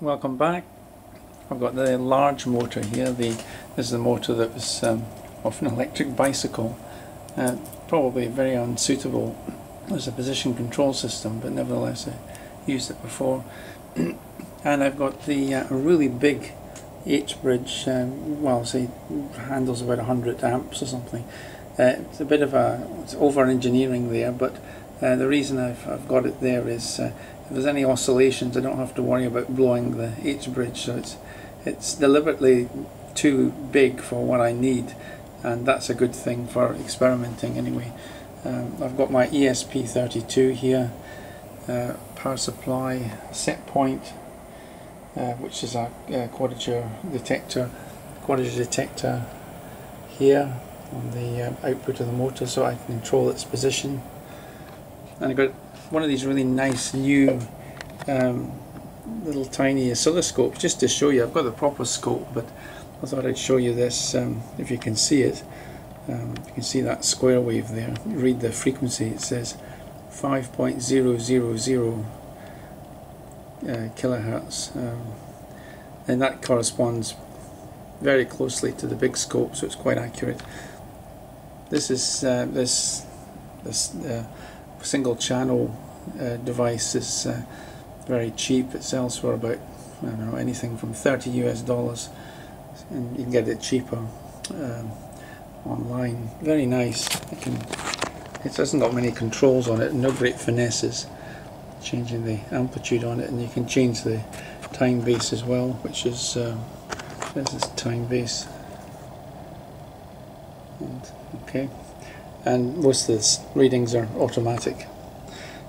Welcome back. I've got the large motor here. The this is the motor that was um, off an electric bicycle. Uh, probably very unsuitable as a position control system, but nevertheless I used it before. and I've got the uh, really big H-bridge. Um, well, say handles about 100 amps or something. Uh, it's a bit of a over engineering there, but uh, the reason I've, I've got it there is uh, if there's any oscillations I don't have to worry about blowing the H-bridge so it's it's deliberately too big for what I need and that's a good thing for experimenting anyway. Um, I've got my ESP32 here, uh, power supply, set point, uh, which is a, quadrature detector, quadrature detector here on the uh, output of the motor so I can control its position. And I've got one of these really nice new um, little tiny oscilloscopes just to show you. I've got the proper scope but I thought I'd show you this um, if you can see it. Um, you can see that square wave there. You read the frequency, it says 5.000 uh, kilohertz. Um, and that corresponds very closely to the big scope, so it's quite accurate. This is uh, this this uh, single channel uh, device is uh, very cheap. It sells for about I don't know anything from 30 US dollars, and you can get it cheaper um, online. Very nice. It can. It hasn't got many controls on it, no great finesses. Changing the amplitude on it, and you can change the time base as well, which is um, this is time base. And, okay and most of the readings are automatic.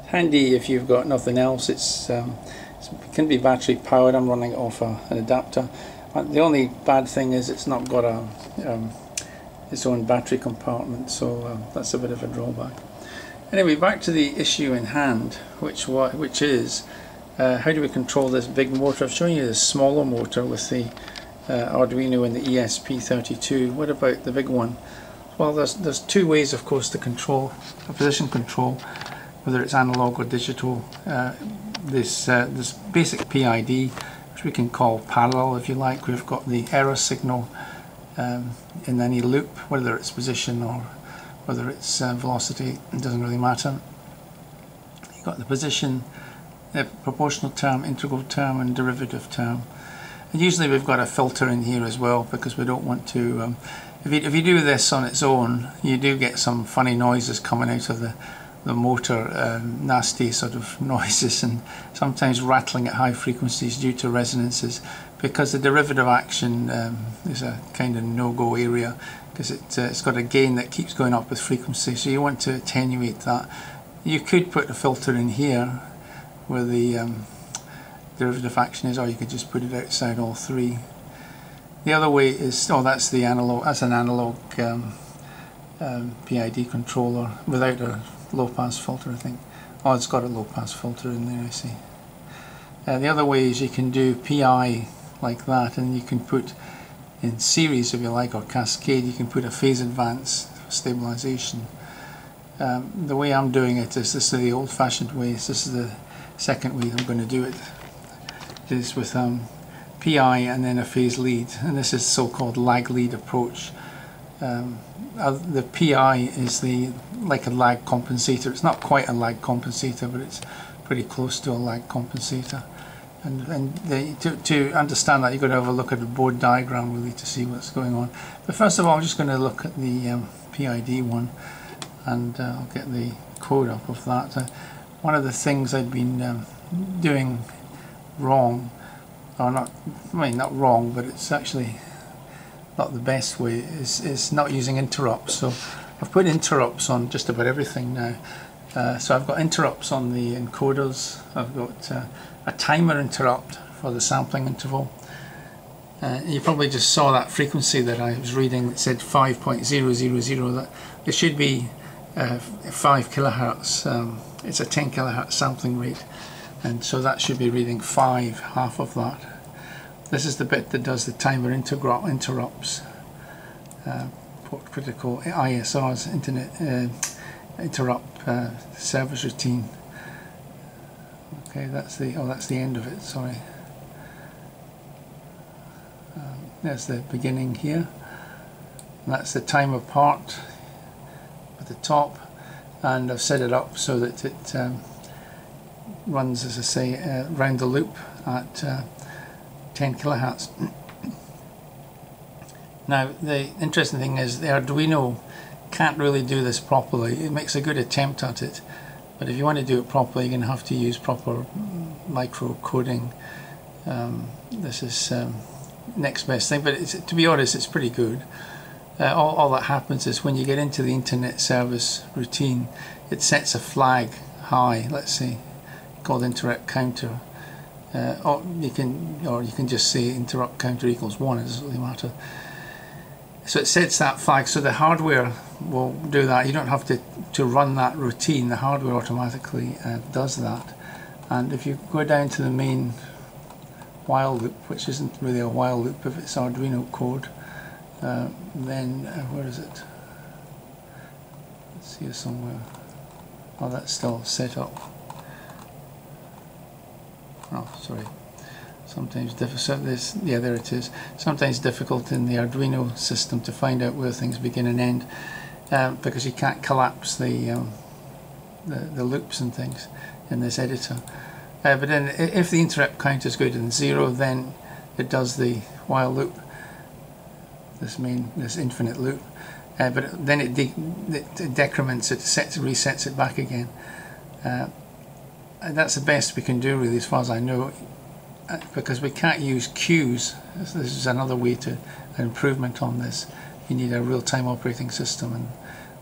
Handy if you've got nothing else. It's, um, it can be battery powered. I'm running it off a, an adapter. Uh, the only bad thing is it's not got a um, its own battery compartment, so uh, that's a bit of a drawback. Anyway, back to the issue in hand, which which is uh, how do we control this big motor? I've shown you the smaller motor with the uh, Arduino and the ESP32. What about the big one? Well, there's, there's two ways, of course, to control, a position control, whether it's analog or digital. Uh, this, uh, this basic PID, which we can call parallel if you like, we've got the error signal um, in any loop, whether it's position or whether it's uh, velocity, it doesn't really matter. You've got the position, the proportional term, integral term and derivative term. And usually we've got a filter in here as well because we don't want to um, if you, if you do this on its own, you do get some funny noises coming out of the, the motor, um, nasty sort of noises and sometimes rattling at high frequencies due to resonances because the derivative action um, is a kind of no-go area because it, uh, it's got a gain that keeps going up with frequency so you want to attenuate that. You could put a filter in here where the um, derivative action is or you could just put it outside all three the other way is, oh that's the analog, that's an analog um, um, PID controller without a low pass filter I think. Oh it's got a low pass filter in there I see. Uh, the other way is you can do PI like that and you can put in series if you like or cascade you can put a phase advance stabilization. Um, the way I'm doing it is this is the old fashioned way, this is the second way I'm going to do it is with um, PI and then a phase lead and this is so-called lag lead approach. Um, uh, the PI is the like a lag compensator. It's not quite a lag compensator but it's pretty close to a lag compensator. And, and the, to, to understand that you've got to have a look at the Bode diagram really to see what's going on. But first of all I'm just going to look at the um, PID one and uh, I'll get the code up of that. Uh, one of the things I'd been um, doing wrong or not, I mean not wrong, but it's actually not the best way, is, is not using interrupts. So I've put interrupts on just about everything now. Uh, so I've got interrupts on the encoders, I've got uh, a timer interrupt for the sampling interval. Uh, you probably just saw that frequency that I was reading that said 5.000, that it should be uh, 5 kilohertz, um, it's a 10 kilohertz sampling rate and so that should be reading 5, half of that. This is the bit that does the timer interrupts, uh, port critical ISRs, internet uh, interrupt uh, service routine. Okay, that's the oh that's the end of it. Sorry. Um, there's the beginning here. And that's the timer part at the top and I've set it up so that it um, runs as I say uh, round the loop at uh, 10 kilohertz. now the interesting thing is the Arduino can't really do this properly. It makes a good attempt at it but if you want to do it properly you're going to have to use proper micro coding. Um, this is um, next best thing but to be honest it's pretty good. Uh, all, all that happens is when you get into the internet service routine it sets a flag high let's see called interrupt counter uh, or you can or you can just say interrupt counter equals one it doesn't really matter. So it sets that flag. So the hardware will do that. You don't have to to run that routine. The hardware automatically uh, does that. And if you go down to the main while loop which isn't really a while loop if it's Arduino code uh, then uh, where is it? Let's see it somewhere. Oh that's still set up oh sorry. Sometimes difficult this yeah there it is. Sometimes difficult in the Arduino system to find out where things begin and end uh, because you can't collapse the, um, the, the loops and things in this editor. Uh, but then if the interrupt count is greater than zero then it does the while loop this main this infinite loop. Uh, but then it, de it, decrements it sets resets it back again. Uh, that's the best we can do really as far as I know uh, because we can't use queues this is another way to an improvement on this. You need a real-time operating system and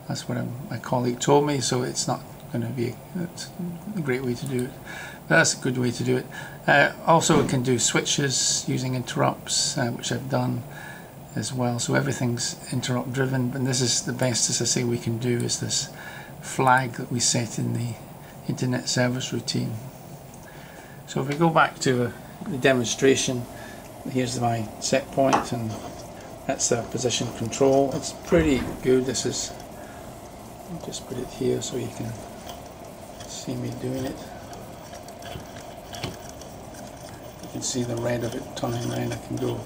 that's what my colleague told me so it's not going to be a, great way to do it. But that's a good way to do it. Uh, also we can do switches using interrupts uh, which I've done as well. So everything's interrupt driven and this is the best as I say we can do is this flag that we set in the internet service routine. So if we go back to the demonstration here's my set point and that's the position control. It's pretty good. This is I'll just put it here so you can see me doing it. You can see the red of it turning around. I can go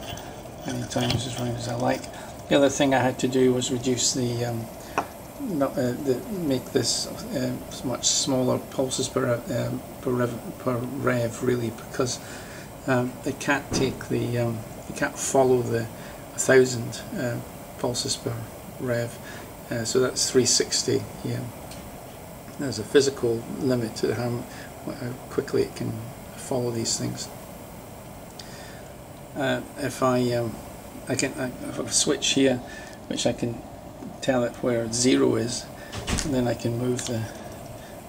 many times as round as I like. The other thing I had to do was reduce the, um, uh, make this uh, much smaller pulses per, uh, per, rev, per rev really because um, it can't take the um, it can't follow the 1000 uh, pulses per rev. Uh, so that's 360 yeah. There's a physical limit to how, how quickly it can follow these things. Uh, if I um, I can I have a switch here which I can tell it where zero is and then I can move the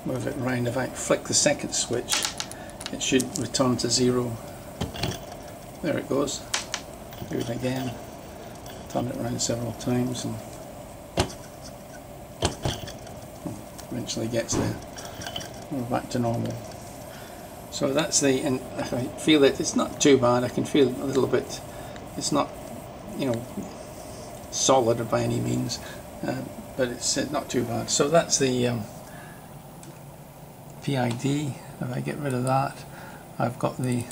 move it around. If I flick the second switch it should return to zero. There it goes. Do it again. Turn it around several times and eventually gets there. We're back to normal. So that's the, and I feel that it's not too bad, I can feel a little bit, it's not, you know, solid by any means, uh, but it's uh, not too bad. So that's the um, PID, if I get rid of that, I've got the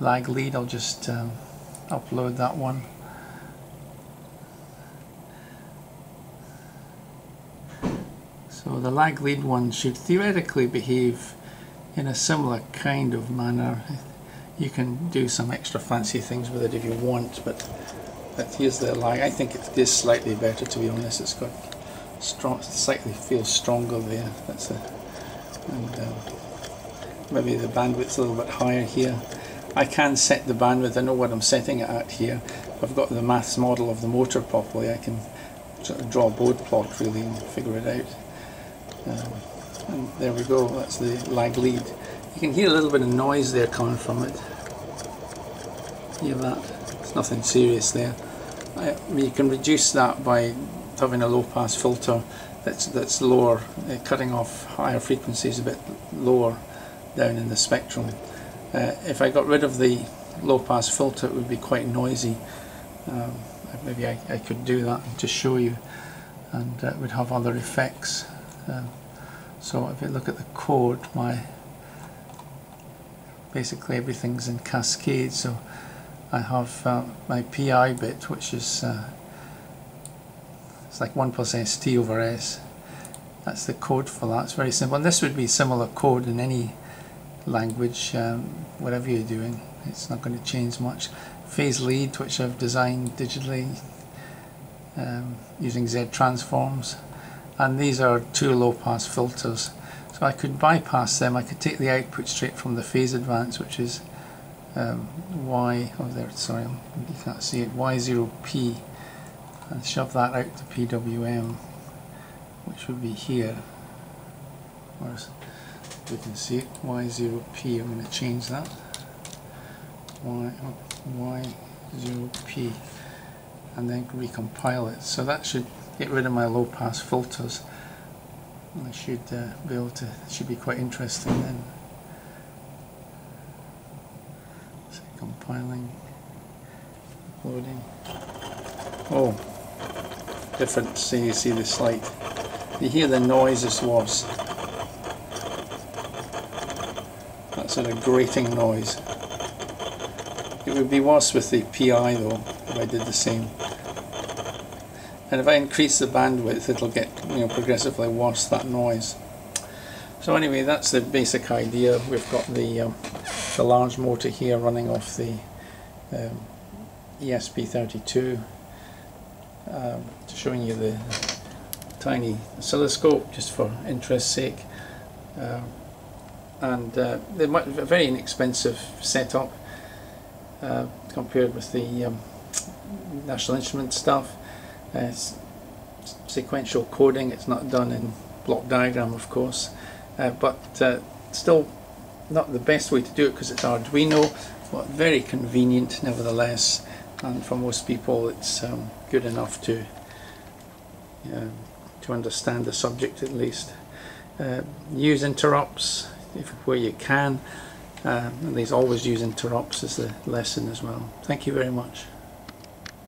lag lead, I'll just um, upload that one. So the lag lead one should theoretically behave in a similar kind of manner. You can do some extra fancy things with it if you want, but, but here's the lag. I think it is slightly better to be honest. It's got strong, slightly feels stronger there. That's it. And um, maybe the bandwidth's a little bit higher here. I can set the bandwidth. I know what I'm setting it at here. I've got the maths model of the motor properly. I can sort of draw a bode plot really and figure it out. Um, and there we go, that's the lag lead. You can hear a little bit of noise there coming from it. Hear that? It's nothing serious there. I, you can reduce that by having a low pass filter that's that's lower, uh, cutting off higher frequencies a bit lower down in the spectrum. Uh, if I got rid of the low pass filter it would be quite noisy. Um, maybe I, I, could do that to show you and uh, it would have other effects. Um, so if you look at the code my basically everything's in cascade so I have uh, my PI bit which is uh, it's like 1 plus ST over S. That's the code for that, it's very simple. And this would be similar code in any language um, whatever you're doing. It's not going to change much. Phase lead which I've designed digitally um, using Z transforms. And these are two low pass filters. So I could bypass them. I could take the output straight from the phase advance which is um, Y oh there sorry you can't see it Y0P and shove that out to PWM which would be here Whereas you can see it Y0P I'm going to change that Y, Y0P and then recompile it. So that should get rid of my low pass filters. I should uh, be able to, should be quite interesting then. So compiling, loading. Oh, different, so you see the slide. You hear the noise this was. That's a grating noise. It would be worse with the PI though, if I did the same and if I increase the bandwidth it'll get you know progressively worse that noise so anyway that's the basic idea we've got the um, the large motor here running off the um, ESP32 um, showing you the tiny oscilloscope just for interest's sake. Uh, and uh, they're a very inexpensive setup uh, compared with the um, National Instrument stuff. It's sequential coding, it's not done in block diagram of course, uh, but uh, still not the best way to do it because it's Arduino, but very convenient nevertheless and for most people it's um, good enough to uh, to understand the subject at least. Uh, use interrupts if, where you can, uh, and these always use interrupts as the lesson as well. Thank you very much.